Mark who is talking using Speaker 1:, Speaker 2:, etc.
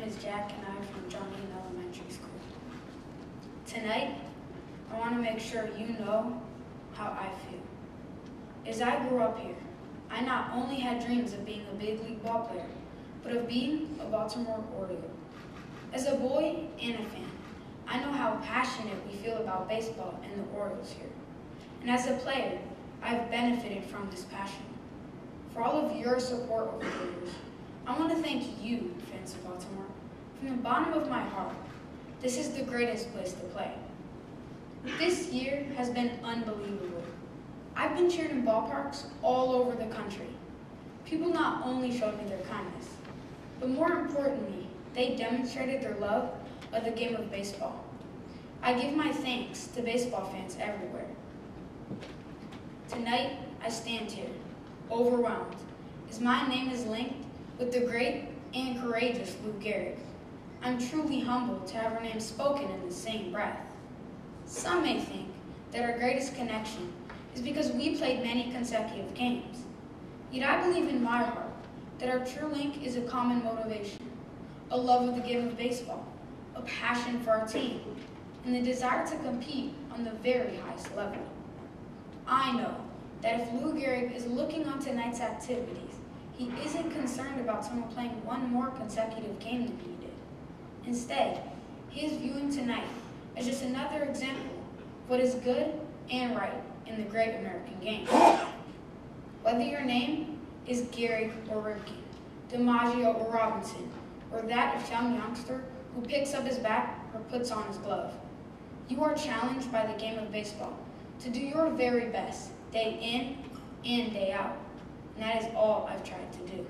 Speaker 1: name is Jack and I'm from John Eaton Elementary School. Tonight, I want to make sure you know how I feel. As I grew up here, I not only had dreams of being a big league ball player, but of being a Baltimore Oriole. As a boy and a fan, I know how passionate we feel about baseball and the Orioles here. And as a player, I've benefited from this passion. For all of your support over the years, I want to thank you, fans of Baltimore, from the bottom of my heart. This is the greatest place to play. This year has been unbelievable. I've been cheered in ballparks all over the country. People not only showed me their kindness, but more importantly, they demonstrated their love of the game of baseball. I give my thanks to baseball fans everywhere. Tonight, I stand here, overwhelmed, as my name is linked with the great and courageous Lou Gehrig. I'm truly humbled to have her name spoken in the same breath. Some may think that our greatest connection is because we played many consecutive games. Yet I believe in my heart that our true link is a common motivation, a love of the game of baseball, a passion for our team, and the desire to compete on the very highest level. I know that if Lou Gehrig is looking on tonight's activities, he isn't concerned about someone playing one more consecutive game than he did. Instead, he is viewing tonight as just another example of what is good and right in the great American game. Whether your name is Gehrig or Ripken, DiMaggio or Robinson, or that of some youngster who picks up his bat or puts on his glove, you are challenged by the game of baseball to do your very best, day in and day out. And that is all I've tried to do.